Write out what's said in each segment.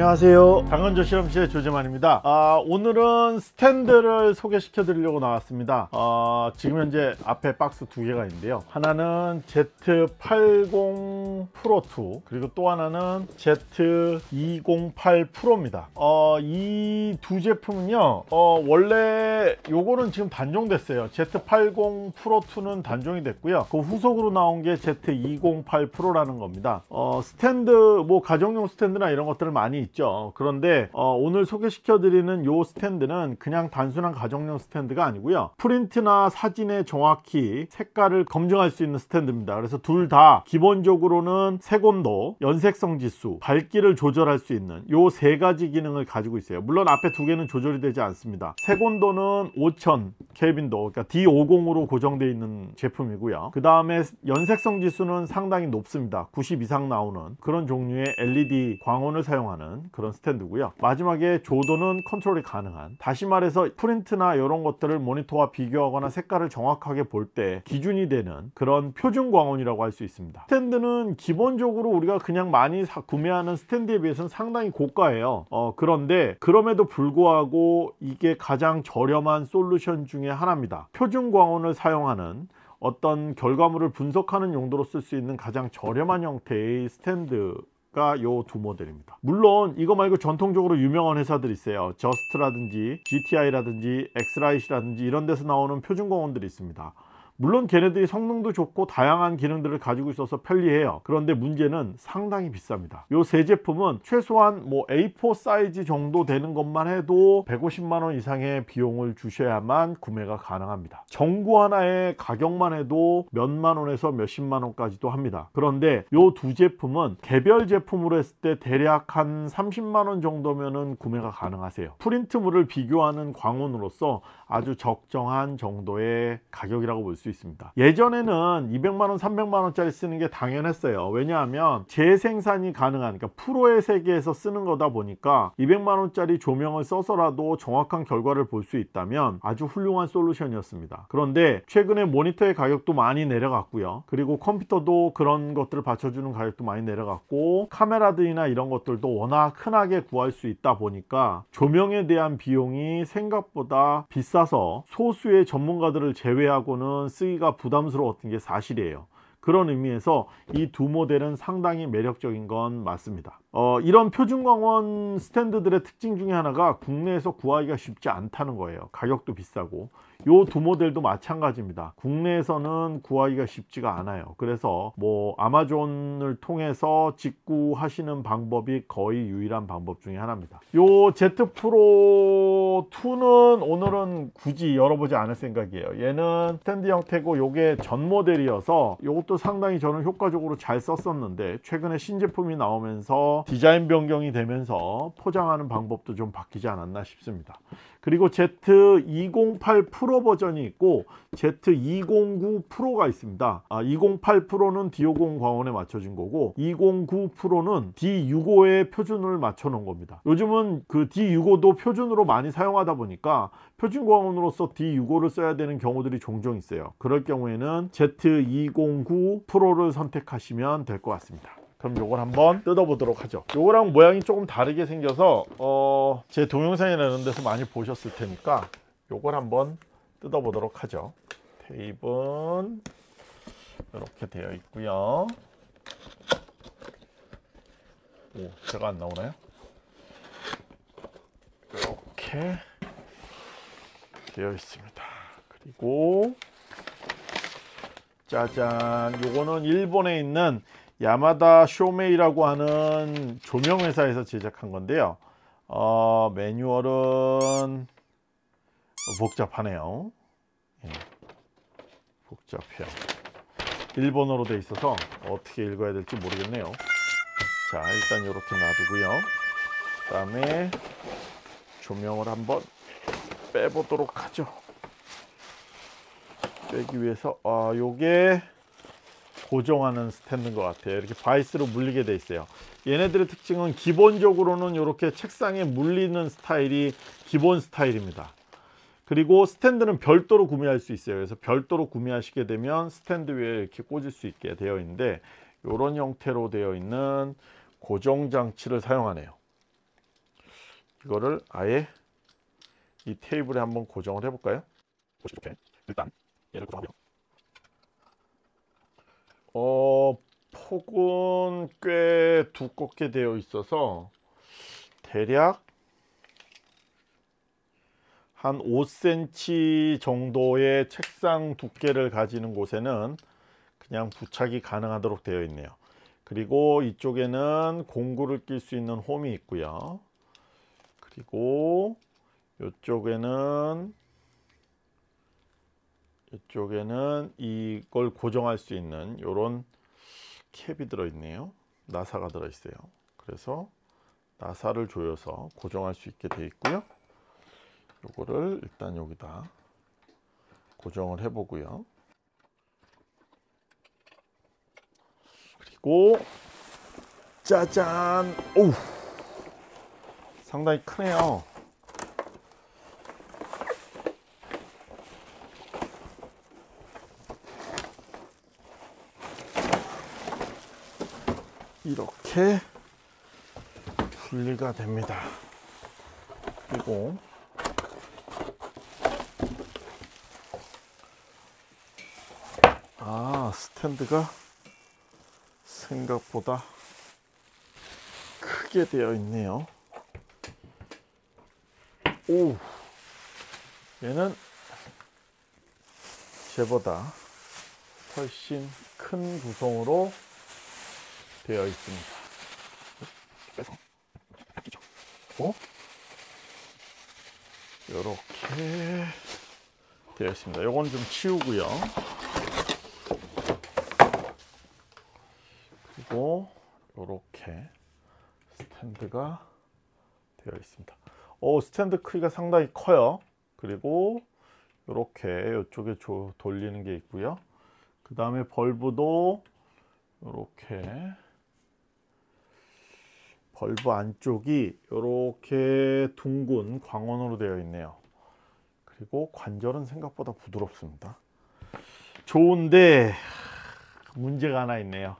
안녕하세요. 당근조 실험실의 조재만입니다. 아, 오늘은 스탠드를 소개시켜 드리려고 나왔습니다. 아, 지금 현재 앞에 박스 두 개가 있는데요. 하나는 Z80 프로 2 그리고 또 하나는 Z208 프로입니다. 어, 이 두 제품은요 어, 원래 요거는 지금 단종됐어요. Z80 프로 2는 단종이 됐고요. 그 후속으로 나온 게 Z208 프로라는 겁니다. 어, 스탠드 뭐 가정용 스탠드나 이런 것들을 많이 있죠. 그런데 어, 오늘 소개시켜 드리는 요 스탠드는 그냥 단순한 가정용 스탠드가 아니고요. 프린트나 사진에 정확히 색깔을 검증할 수 있는 스탠드입니다. 그래서 둘 다 기본적으로는 색온도 연색성 지수 밝기를 조절할 수 있는 요 세 가지 기능을 가지고 있어요. 물론 앞에 두 개는 조절이 되지 않습니다. 색온도는 5000 켈빈도 그러니까 D50으로 고정되어 있는 제품이고요. 그 다음에 연색성 지수는 상당히 높습니다. 90 이상 나오는 그런 종류의 LED 광원을 사용하는 그런 스탠드고요. 마지막에 조도는 컨트롤이 가능한. 다시 말해서 프린트나 이런 것들을 모니터와 비교하거나 색깔을 정확하게 볼 때 기준이 되는 그런 표준 광원이라고 할 수 있습니다. 스탠드는 기본적으로 우리가 그냥 많이 사, 구매하는 스탠드에 비해서는 상당히 고가예요. 어, 그런데 그럼에도 불구하고 이게 가장 저렴한 솔루션 중에 하나입니다. 표준 광원을 사용하는 어떤 결과물을 분석하는 용도로 쓸 수 있는 가장 저렴한 형태의 스탠드 요 두 모델입니다. 물론 이거 말고 전통적으로 유명한 회사들이 있어요. 저스트라든지 GTI라든지 엑스라이트라든지 이런 데서 나오는 표준광원들이 있습니다 물론 걔네들이 성능도 좋고 다양한 기능들을 가지고 있어서 편리해요. 그런데 문제는 상당히 비쌉니다. 요 세 제품은 최소한 뭐 A4 사이즈 정도 되는 것만 해도 150만원 이상의 비용을 주셔야만 구매가 가능합니다. 전구 하나의 가격만 해도 몇만원에서 몇십만원까지도 합니다. 그런데 요 두 제품은 개별 제품으로 했을 때 대략 한 30만원 정도면은 구매가 가능하세요. 프린트물을 비교하는 광원으로서 아주 적정한 정도의 가격이라고 볼 수 있습니다 예전에는 200만원 300만원짜리 쓰는 게 당연했어요. 왜냐하면 재생산이 가능한 그러니까 프로의 세계에서 쓰는 거다 보니까 200만원짜리 조명을 써서라도 정확한 결과를 볼 수 있다면 아주 훌륭한 솔루션이었습니다. 그런데 최근에 모니터의 가격도 많이 내려갔고요. 그리고 컴퓨터도 그런 것들을 받쳐주는 가격도 많이 내려갔고 카메라들이나 이런 것들도 워낙 흔하게 구할 수 있다 보니까 조명에 대한 비용이 생각보다 비싸서 소수의 전문가들을 제외하고는 쓰기가 부담스러웠던 게 사실이에요. 그런 의미에서 이 두 모델은 상당히 매력적인 건 맞습니다. 어, 이런 표준광원 스탠드들의 특징 중에 하나가 국내에서 구하기가 쉽지 않다는 거예요. 가격도 비싸고 요 두 모델도 마찬가지입니다. 국내에서는 구하기가 쉽지가 않아요. 그래서 뭐 아마존을 통해서 직구하시는 방법이 거의 유일한 방법 중에 하나입니다. 요 Z 프로 2는 오늘은 굳이 열어보지 않을 생각이에요. 얘는 스탠드 형태고 요게 전 모델이어서 요것도 상당히 저는 효과적으로 잘 썼었는데 최근에 신제품이 나오면서 디자인 변경이 되면서 포장하는 방법도 좀 바뀌지 않았나 싶습니다 그리고 Z208 프로 버전이 있고 Z209 프로가 있습니다. 아, 208 프로는 D50 광원에 맞춰진 거고 209 프로는 D65의 표준을 맞춰 놓은 겁니다. 요즘은 그 D65도 표준으로 많이 사용하다 보니까 표준 광원으로서 D65를 써야 되는 경우들이 종종 있어요. 그럴 경우에는 Z209 프로를 선택하시면 될 것 같습니다 그럼 요걸 한번 뜯어보도록 하죠. 요거랑 모양이 조금 다르게 생겨서 어, 제 동영상이나 이런 데서 많이 보셨을 테니까 요걸 한번 뜯어보도록 하죠. 테이프는 이렇게 되어 있고요. 오 제가 안 나오나요? 이렇게 되어 있습니다. 그리고 짜잔. 요거는 일본에 있는 야마다 쇼메이라고 하는 조명 회사에서 제작한 건데요. 어, 매뉴얼은 복잡하네요. 예, 복잡해요. 일본어로 돼 있어서 어떻게 읽어야 될지 모르겠네요. 자 일단 이렇게 놔두고요. 그 다음에 조명을 한번 빼보도록 하죠. 빼기 위해서 아 요게 고정하는 스탠드인 것 같아요. 이렇게 바이스로 물리게 돼 있어요. 얘네들의 특징은 기본적으로는 이렇게 책상에 물리는 스타일이 기본 스타일입니다. 그리고 스탠드는 별도로 구매할 수 있어요. 그래서 별도로 구매하시게 되면 스탠드 위에 이렇게 꽂을 수 있게 되어 있는데 이런 형태로 되어 있는 고정 장치를 사용하네요. 이거를 아예 이 테이블에 한번 고정을 해볼까요? 이렇게. 일단 얘를 고정하고요. 어 폭은 꽤 두껍게 되어 있어서 대략 한 5cm 정도의 책상 두께를 가지는 곳에는 그냥 부착이 가능하도록 되어 있네요. 그리고 이쪽에는 공구를 낄 수 있는 홈이 있고요. 그리고 이쪽에는 이쪽에는 이걸 고정할 수 있는 이런 캡이 들어 있네요. 나사가 들어 있어요. 그래서 나사를 조여서 고정할 수 있게 되어 있고요. 요거를 일단 여기다 고정을 해 보고요. 그리고 짜잔! 오 상당히 크네요. 이렇게 분리가 됩니다. 그리고 아 스탠드가 생각보다 크게 되어 있네요. 오 얘는 쟤보다 훨씬 큰 구성으로 되어 있습니다. 빼서 아끼죠. 어? 이렇게 되어 있습니다. 요건 좀 치우고요. 그리고 이렇게 스탠드가 되어 있습니다. 오, 스탠드 크기가 상당히 커요. 그리고 이렇게 이쪽에 돌리는 게 있고요. 그 다음에 벌브도 이렇게 벌브 안쪽이 이렇게 둥근 광원으로 되어 있네요. 그리고 관절은 생각보다 부드럽습니다. 좋은데 문제가 하나 있네요.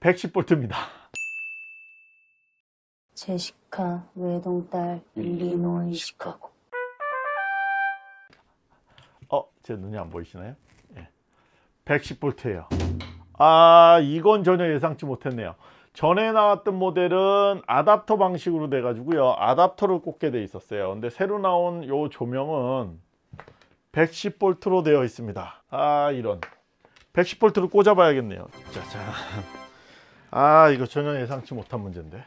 110볼트입니다. 제시카 외동딸 일리노이 시카고 어, 제 눈이 안 보이시나요? 예. 110볼트예요. 아, 이건 전혀 예상치 못했네요. 전에 나왔던 모델은 아답터 방식으로 돼 가지고요. 아답터를 꽂게 돼 있었어요. 근데 새로 나온 요 조명은 110볼트로 되어 있습니다. 아, 이런. 110볼트를 꽂아 봐야겠네요. 짜잔. 아, 이거 전혀 예상치 못한 문제인데.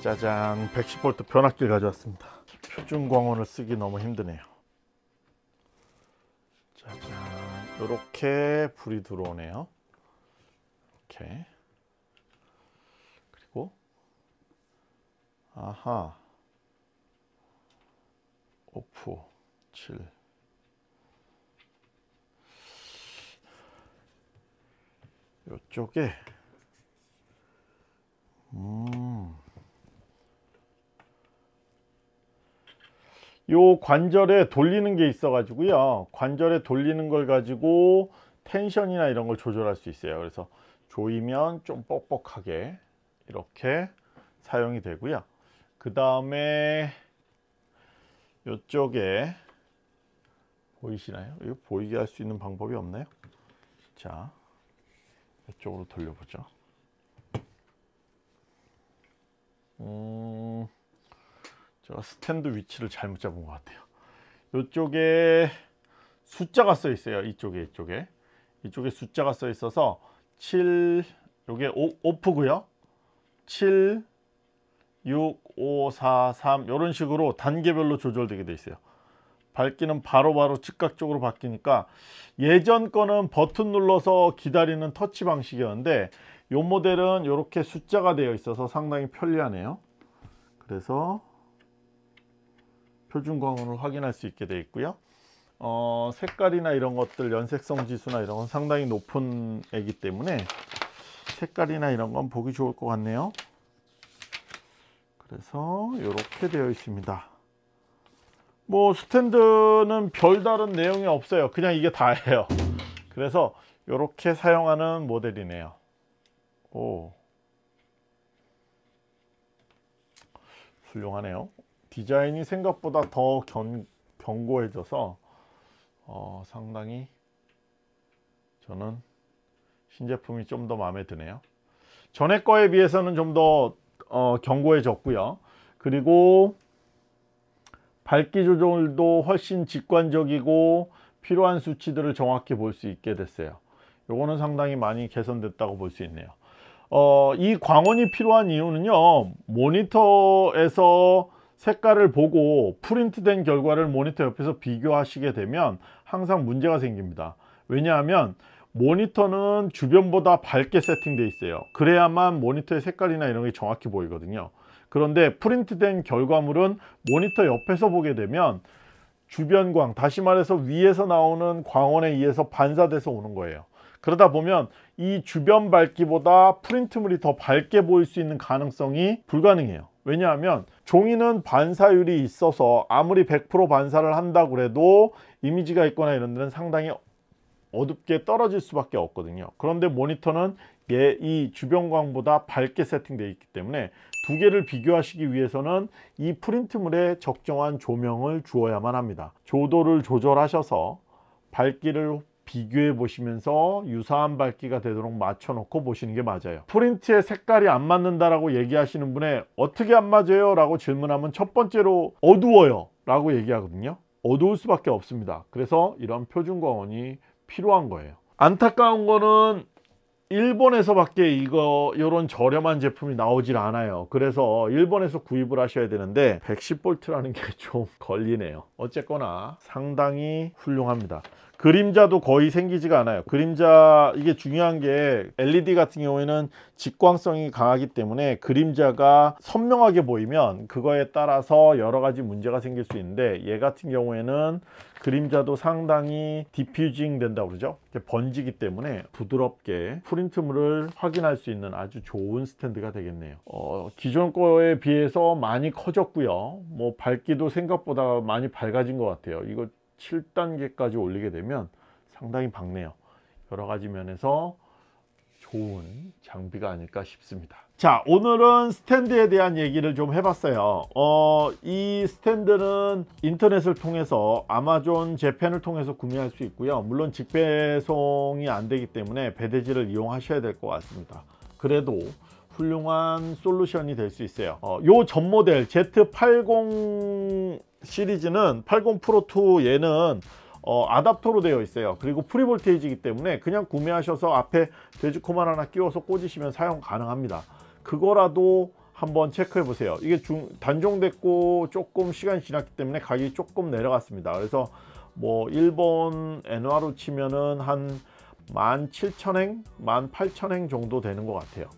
짜잔. 110볼트 변압기를 가져왔습니다. 표준 광원을 쓰기 너무 힘드네요. 짜잔. 이렇게 불이 들어오네요. 이렇게. 그리고 아하. 오프. 7 요쪽에. 음. 요 관절에 돌리는 게 있어 가지고요. 관절에 돌리는 걸 가지고 텐션이나 이런 걸 조절할 수 있어요. 그래서 조이면 좀 뻑뻑하게 이렇게 사용이 되고요 그 다음에 이쪽에 보이시나요? 이거 보이게 할 수 있는 방법이 없나요? 자 이쪽으로 돌려보죠 음, 제가 스탠드 위치를 잘못 잡은 것 같아요. 이쪽에 숫자가 써 있어요. 이쪽에 이쪽에 이쪽에 숫자가 써 있어서 7 요게 오, 오프고요. 7 6 5 4 3 이런 식으로 단계별로 조절되게 돼 있어요. 밝기는 바로바로 바로 즉각적으로 바뀌니까 예전 거는 버튼 눌러서 기다리는 터치 방식이었는데 이 모델은 이렇게 숫자가 되어 있어서 상당히 편리하네요. 그래서 표준 광원을 확인할 수 있게 되어 있고요. 어, 색깔이나 이런 것들 연색성 지수나 이런 건 상당히 높은 애기 때문에 색깔이나 이런 건 보기 좋을 것 같네요. 그래서 이렇게 되어 있습니다. 뭐 스탠드는 별다른 내용이 없어요. 그냥 이게 다예요. 그래서 이렇게 사용하는 모델이네요. 오. 훌륭하네요. 디자인이 생각보다 더 견, 견고해져서 어, 상당히 저는 신제품이 좀 더 마음에 드네요. 전에 거에 비해서는 좀더 어, 견고해졌고요. 그리고 밝기 조절도 훨씬 직관적이고 필요한 수치들을 정확히 볼 수 있게 됐어요. 요거는 상당히 많이 개선됐다고 볼 수 있네요. 어, 이 광원이 필요한 이유는요. 모니터에서 색깔을 보고 프린트된 결과를 모니터 옆에서 비교하시게 되면 항상 문제가 생깁니다. 왜냐하면 모니터는 주변보다 밝게 세팅되어 있어요. 그래야만 모니터의 색깔이나 이런 게 정확히 보이거든요. 그런데 프린트된 결과물은 모니터 옆에서 보게 되면 주변광, 다시 말해서 위에서 나오는 광원에 의해서 반사돼서 오는 거예요. 그러다 보면 이 주변 밝기보다 프린트물이 더 밝게 보일 수 있는 가능성이 불가능해요. 왜냐하면 종이는 반사율이 있어서 아무리 100% 반사를 한다고 해도 이미지가 있거나 이런 데는 상당히 어둡게 떨어질 수밖에 없거든요. 그런데 모니터는 얘 이 주변광보다 밝게 세팅되어 있기 때문에 두 개를 비교하시기 위해서는 이 프린트물에 적정한 조명을 주어야만 합니다. 조도를 조절하셔서 밝기를 비교해 보시면서 유사한 밝기가 되도록 맞춰 놓고 보시는 게 맞아요 프린트의 색깔이 안 맞는다라고 얘기하시는 분에 어떻게 안 맞아요? 라고 질문하면 첫 번째로 어두워요 라고 얘기하거든요 어두울 수밖에 없습니다 그래서 이런 표준광원이 필요한 거예요. 안타까운 거는 일본에서밖에 이거 이런 저렴한 제품이 나오질 않아요. 그래서 일본에서 구입을 하셔야 되는데 110V라는 게 좀 걸리네요. 어쨌거나 상당히 훌륭합니다 그림자도 거의 생기지가 않아요. 그림자 이게 중요한 게 LED 같은 경우에는 직광성이 강하기 때문에 그림자가 선명하게 보이면 그거에 따라서 여러 가지 문제가 생길 수 있는데 얘 같은 경우에는 그림자도 상당히 디퓨징 된다고 그러죠. 번지기 때문에 부드럽게 프린트물을 확인할 수 있는 아주 좋은 스탠드가 되겠네요. 어, 기존 거에 비해서 많이 커졌고요. 뭐 밝기도 생각보다 많이 밝아진 것 같아요. 이거 7단계까지 올리게 되면 상당히 밝네요. 여러 가지 면에서 좋은 장비가 아닐까 싶습니다. 자 오늘은 스탠드에 대한 얘기를 좀 해봤어요. 어, 이 스탠드는 인터넷을 통해서 아마존 재팬을 통해서 구매할 수 있고요. 물론 직배송이 안 되기 때문에 배대지를 이용하셔야 될 것 같습니다. 그래도 훌륭한 솔루션이 될 수 있어요. 어, 요전 모델 Z80 시리즈는 80 프로 2 얘는 어, 아답터로 되어 있어요. 그리고 프리볼테이지이기 때문에 그냥 구매하셔서 앞에 돼지코만 하나 끼워서 꽂으시면 사용 가능합니다. 그거라도 한번 체크해 보세요. 이게 중, 단종됐고 조금 시간이 지났기 때문에 가격이 조금 내려갔습니다. 그래서 뭐 일본 엔화로 치면은 한 17,000행, 18,000행 정도 되는 것 같아요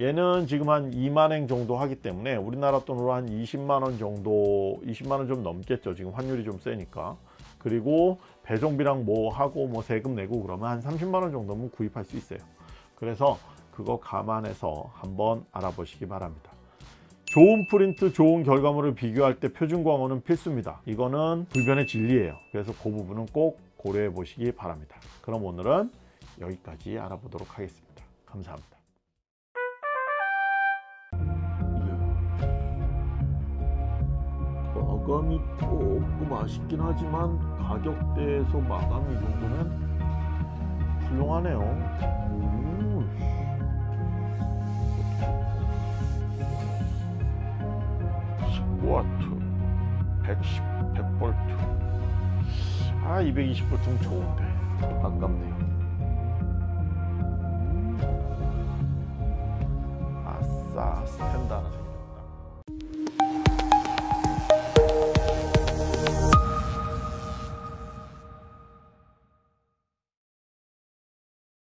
얘는 지금 한 2만행 정도 하기 때문에 우리나라 돈으로 한 20만원 정도 20만원 좀 넘겠죠. 지금 환율이 좀 세니까. 그리고 배송비랑 뭐 하고 뭐 세금 내고 그러면 한 30만원 정도면 구입할 수 있어요. 그래서 그거 감안해서 한번 알아보시기 바랍니다. 좋은 프린트 좋은 결과물을 비교할 때 표준광원은 필수입니다. 이거는 불변의 진리예요. 그래서 그 부분은 꼭 고려해 보시기 바랍니다. 그럼 오늘은 여기까지 알아보도록 하겠습니다. 감사합니다 마감이 조금 아쉽긴 하지만 가격대에서 마감이 이 정도면 훌륭하네요. 음. 와트. 110, 100V 아 220V면 좋은데. 아깝네요. 음. 아싸 하나